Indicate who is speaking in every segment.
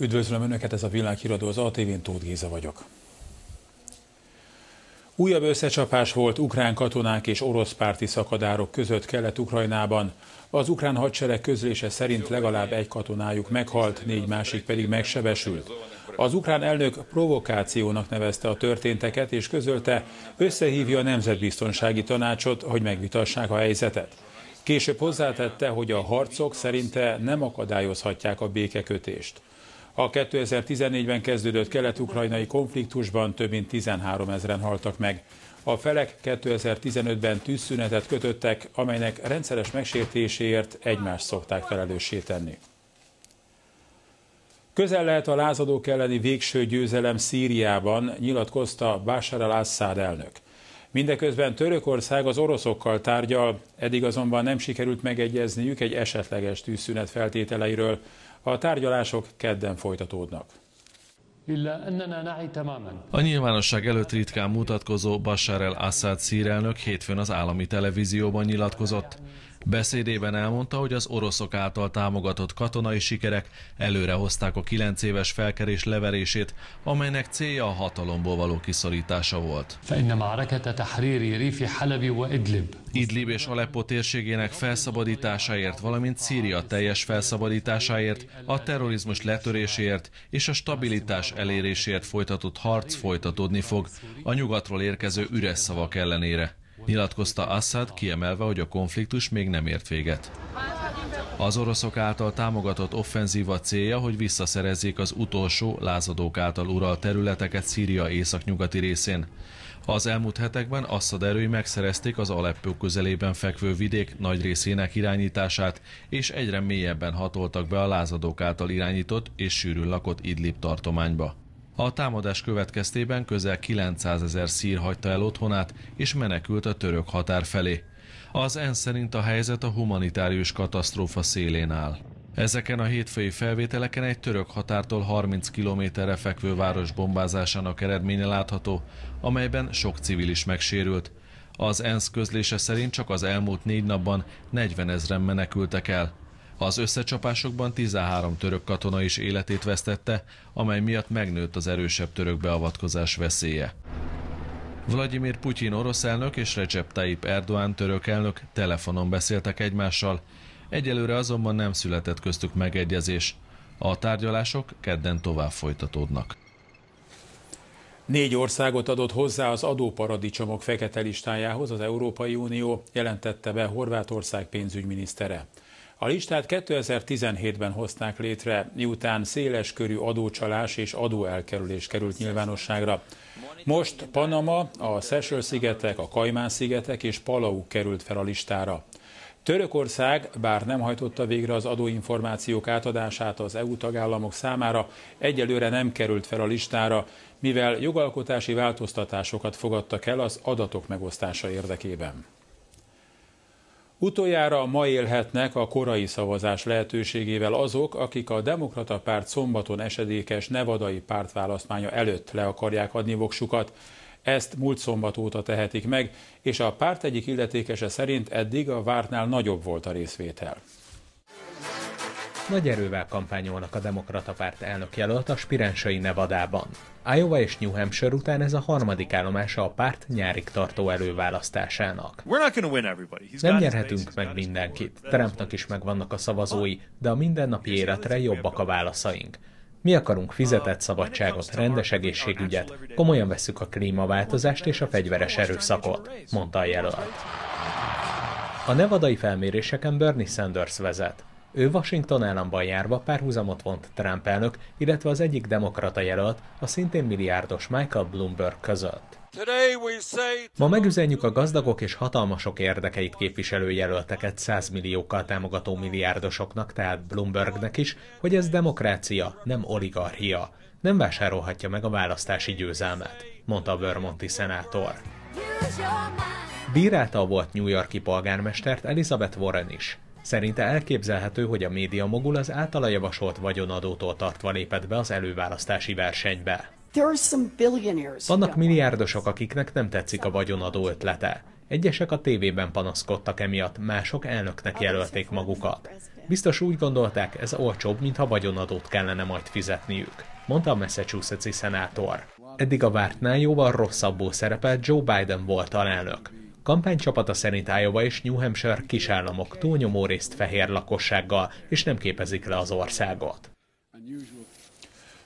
Speaker 1: Üdvözlöm Önöket, ez a világhíradó, az ATV-n Tóth Géza vagyok. Újabb összecsapás volt ukrán katonák és orosz párti szakadárok között Kelet-Ukrajnában. Az ukrán hadsereg közlése szerint legalább egy katonájuk meghalt, négy másik pedig megsebesült. Az ukrán elnök provokációnak nevezte a történteket, és közölte, összehívja a Nemzetbiztonsági Tanácsot, hogy megvitassák a helyzetet. Később hozzátette, hogy a harcok szerinte nem akadályozhatják a békekötést. A 2014-ben kezdődött kelet-ukrajnai konfliktusban több mint 13 ezeren haltak meg. A felek 2015-ben tűzszünetet kötöttek, amelynek rendszeres megsértéséért egymást szokták felelőssé tenni. Közel lehet a lázadók elleni végső győzelem Szíriában, nyilatkozta Bashar al-Assad elnök. Mindeközben Törökország az oroszokkal tárgyal, eddig azonban nem sikerült megegyezniük egy esetleges tűzszünet feltételeiről. A tárgyalások kedden folytatódnak.
Speaker 2: A nyilvánosság előtt ritkán mutatkozó Bashar el-Assad szírelnök hétfőn az állami televízióban nyilatkozott. Beszédében elmondta, hogy az oroszok által támogatott katonai sikerek előrehozták a kilenc éves felkerés leverését, amelynek célja a hatalomból való kiszorítása volt. Idlib és Aleppo térségének felszabadításáért, valamint Szíria teljes felszabadításáért, a terrorizmus letöréséért és a stabilitás eléréséért folytatott harc folytatódni fog, a nyugatról érkező üres szavak ellenére nyilatkozta Assad, kiemelve, hogy a konfliktus még nem ért véget. Az oroszok által támogatott offenzíva célja, hogy visszaszerezzék az utolsó lázadók által uralt területeket Szíria északnyugati részén. Az elmúlt hetekben Assad erői megszerezték az Aleppo közelében fekvő vidék nagy részének irányítását, és egyre mélyebben hatoltak be a lázadók által irányított és sűrűn lakott Idlib tartományba. A támadás következtében közel 900 ezer szír hagyta el otthonát és menekült a török határ felé. Az ENSZ szerint a helyzet a humanitárius katasztrófa szélén áll. Ezeken a hétfői felvételeken egy török határtól 30 kilométerre fekvő város bombázásának eredménye látható, amelyben sok civil is megsérült. Az ENSZ közlése szerint csak az elmúlt négy napban 40 ezren menekültek el. Az összecsapásokban 13 török katona is életét vesztette, amely miatt megnőtt az erősebb török beavatkozás veszélye. Vladimir Putyin orosz elnök és Recep Tayyip Erdoğan török elnök telefonon beszéltek egymással, egyelőre azonban nem született köztük megegyezés. A tárgyalások kedden tovább folytatódnak.
Speaker 1: Négy országot adott hozzá az adóparadicsomok fekete listájához az Európai Unió, jelentette be Horvátország pénzügyminisztere. A listát 2017-ben hozták létre, miután széles körű adócsalás és adóelkerülés került nyilvánosságra. Most Panama, a Seychelles-szigetek, a Kajmán-szigetek és Palau került fel a listára. Törökország, bár nem hajtotta végre az adóinformációk átadását az EU tagállamok számára, egyelőre nem került fel a listára, mivel jogalkotási változtatásokat fogadtak el az adatok megosztása érdekében. Utoljára ma élhetnek a korai szavazás lehetőségével azok, akik a Demokrata Párt szombaton esedékes nevadai pártválasztmánya előtt le akarják adni voksukat. Ezt múlt szombat óta tehetik meg, és a párt egyik illetékese szerint eddig a vártnál nagyobb volt a részvétel.
Speaker 3: Nagy erővel kampányolnak a Demokrata Párt elnökjelölt a spirensai Nevadában. Iowa és New Hampshire után ez a harmadik állomása a párt nyárig tartó előválasztásának. Nem nyerhetünk meg mindenkit. Trumpnak is megvannak a szavazói, de a mindennapi életre jobbak a válaszaink. Mi akarunk fizetett szabadságot, rendes egészségügyet, komolyan vesszük a klímaváltozást és a fegyveres erőszakot, mondta a jelölt. A nevadai felméréseken Bernie Sanders vezet. Ő Washington államban járva párhuzamot vont Trump elnök, illetve az egyik demokrata jelölt, a szintén milliárdos Michael Bloomberg között. Ma megüzenjük a gazdagok és hatalmasok érdekeit képviselő jelölteket 100 milliókkal támogató milliárdosoknak, tehát Bloombergnek is, hogy ez demokrácia, nem oligarchia. Nem vásárolhatja meg a választási győzelmet, mondta a Vermonti szenátor. Bírálta a volt New Yorki polgármestert Elizabeth Warren is. Szerinte elképzelhető, hogy a média mogul az általa javasolt vagyonadótól tartva lépett be az előválasztási versenybe. Vannak milliárdosok, akiknek nem tetszik a vagyonadó ötlete. Egyesek a tévében panaszkodtak emiatt, mások elnöknek jelölték magukat. Biztos úgy gondolták, ez olcsóbb, mintha vagyonadót kellene majd fizetniük, mondta a Massachusetts-i szenátor. Eddig a vártnál jóval rosszabbul szerepelt Joe Biden volt alelnök. Kampánycsapata szerint Iowa és New Hampshire kisállamok túlnyomó részt fehér lakossággal, és nem képezik le az országot.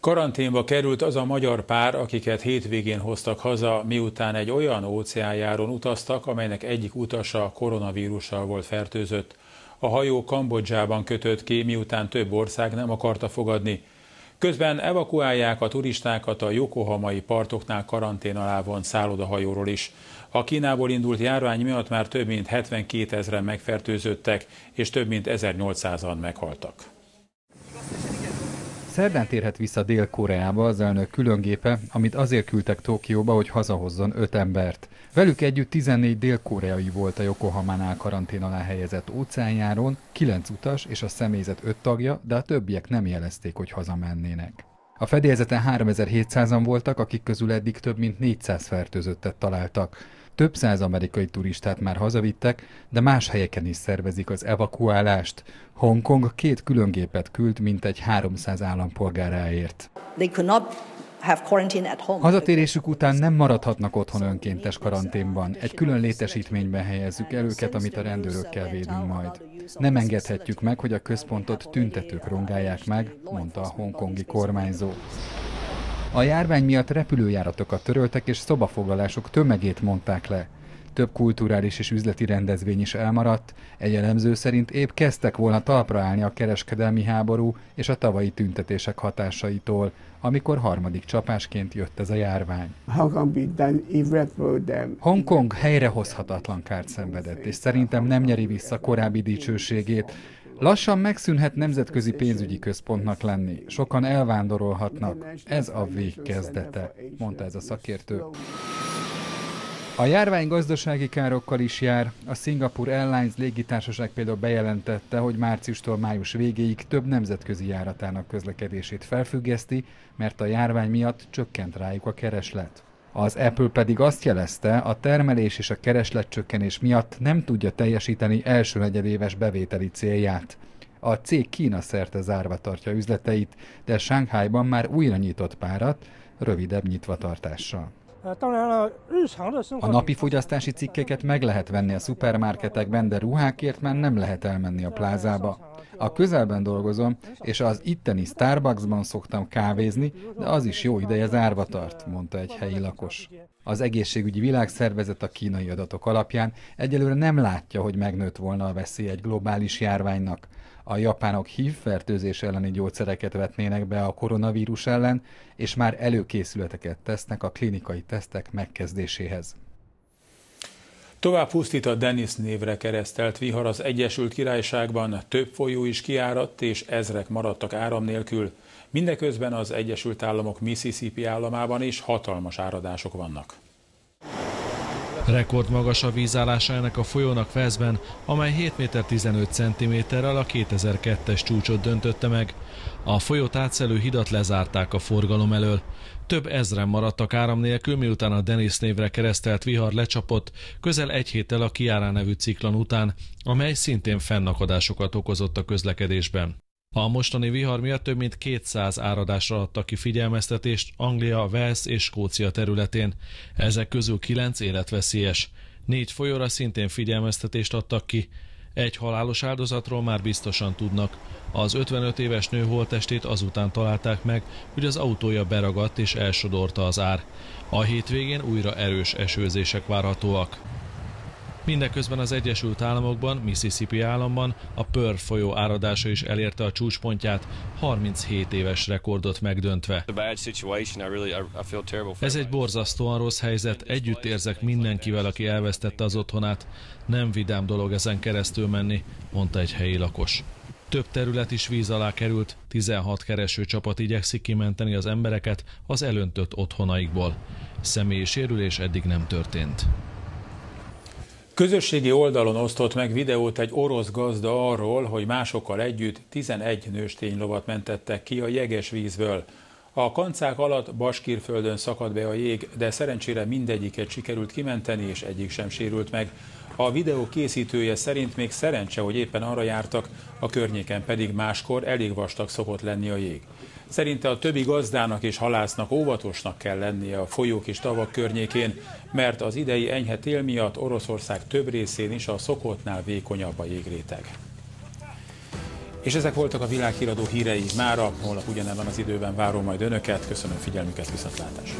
Speaker 1: Karanténba került az a magyar pár, akiket hétvégén hoztak haza, miután egy olyan óceánjáron utaztak, amelynek egyik utasa koronavírussal volt fertőzött. A hajó Kambodzsában kötött ki, miután több ország nem akarta fogadni. Közben evakuálják a turistákat a Yokohamai partoknál karantén alá vont szállodahajóról is. A Kínából indult járvány miatt már több mint 72 ezeren megfertőzöttek, és több mint 1800-an meghaltak.
Speaker 4: Szerdán térhet vissza Dél-Koreába az elnök különgépe, amit azért küldtek Tokióba, hogy hazahozzon öt embert. Velük együtt 14 dél-koreai volt a Yokohamánál karantén alá helyezett óceánjáron, 9 utas és a személyzet 5 tagja, de a többiek nem jelezték, hogy hazamennének. A fedélzeten 3700-an voltak, akik közül eddig több mint 400 fertőzöttet találtak. Több száz amerikai turistát már hazavittek, de más helyeken is szervezik az evakuálást. Hongkong két különgépet küld, mint egy 300 állampolgáráért. Hazatérésük után nem maradhatnak otthon önkéntes karanténban. Egy külön létesítményben helyezzük el őket, amit a rendőrökkel védünk majd. Nem engedhetjük meg, hogy a központot tüntetők rongálják meg, mondta a hongkongi kormányzó. A járvány miatt repülőjáratokat töröltek és szobafoglalások tömegét mondták le. Több kulturális és üzleti rendezvény is elmaradt, egy elemző szerint épp kezdtek volna talpra állni a kereskedelmi háború és a tavalyi tüntetések hatásaitól, amikor harmadik csapásként jött ez a járvány. Hongkong helyrehozhatatlan kárt szenvedett, és szerintem nem nyeri vissza korábbi dicsőségét, Lassan megszűnhet nemzetközi pénzügyi központnak lenni. Sokan elvándorolhatnak. Ez a vég kezdete, mondta ez a szakértő. A járvány gazdasági károkkal is jár. A Singapore Airlines légitársaság például bejelentette, hogy márciustól május végéig több nemzetközi járatának közlekedését felfüggeszti, mert a járvány miatt csökkent rájuk a kereslet. Az Apple pedig azt jelezte, a termelés és a keresletcsökkenés miatt nem tudja teljesíteni első negyedéves bevételi célját. A cég Kína szerte zárva tartja üzleteit, de Shanghaiban már újra nyitott párat, rövidebb nyitvatartással. A napi fogyasztási cikkeket meg lehet venni a szupermarketekben, de ruhákért már nem lehet elmenni a plázába. A közelben dolgozom, és az itteni Starbucksban szoktam kávézni, de az is jó ideje zárva tart, mondta egy helyi lakos. Az egészségügyi világszervezet a kínai adatok alapján egyelőre nem látja, hogy megnőtt volna a veszély egy globális járványnak. A japánok HIV fertőzés elleni gyógyszereket vetnének be a koronavírus ellen, és már előkészületeket tesznek a klinikai tesztek megkezdéséhez.
Speaker 1: Tovább pusztít a Dennis névre keresztelt vihar az Egyesült Királyságban, több folyó is kiáradt, és ezrek maradtak áram nélkül. Mindeközben az Egyesült Államok Mississippi államában is hatalmas áradások vannak.
Speaker 2: Rekordmagas a vízállása ennek a folyónak Veszben, amely 7 méter 15 cm-rel a 2002-es csúcsot döntötte meg. A folyót átszelő hidat lezárták a forgalom elől. Több ezren maradtak áram nélkül, miután a Denis névre keresztelt vihar lecsapott, közel egy héttel a Kiárá nevű ciklon után, amely szintén fennakadásokat okozott a közlekedésben. A mostani vihar miatt több mint 200 áradásra adtak ki figyelmeztetést Anglia, Wales és Skócia területén. Ezek közül 9 életveszélyes. Négy folyóra szintén figyelmeztetést adtak ki. Egy halálos áldozatról már biztosan tudnak. Az 55 éves nő holtestét azután találták meg, hogy az autója beragadt és elsodorta az ár. A hétvégén újra erős esőzések várhatóak. Mindeközben az Egyesült Államokban, Mississippi államban a Pearl folyó áradása is elérte a csúcspontját, 37 éves rekordot megdöntve. Ez egy borzasztóan rossz helyzet, együtt érzek mindenkivel, aki elvesztette az otthonát. Nem vidám dolog ezen keresztül menni, mondta egy helyi lakos. Több terület is víz alá került, 16 kereső csapat igyekszik kimenteni az embereket az elöntött otthonaikból. Személyi sérülés eddig nem történt.
Speaker 1: Közösségi oldalon osztott meg videót egy orosz gazda arról, hogy másokkal együtt 11 nőstény lovat mentettek ki a jeges vízből. A kancák alatt Baskírföldön szakadt be a jég, de szerencsére mindegyiket sikerült kimenteni, és egyik sem sérült meg. A videó készítője szerint még szerencse, hogy éppen arra jártak, a környéken pedig máskor elég vastag szokott lenni a jég. Szerinte a többi gazdának és halásznak óvatosnak kell lennie a folyók és tavak környékén, mert az idei enyhe tél miatt Oroszország több részén is a szokottnál vékonyabb a jégréteg. És ezek voltak a világhíradó hírei mára, holnap ugyanebben az időben várom majd Önöket. Köszönöm figyelmüket, viszontlátásra!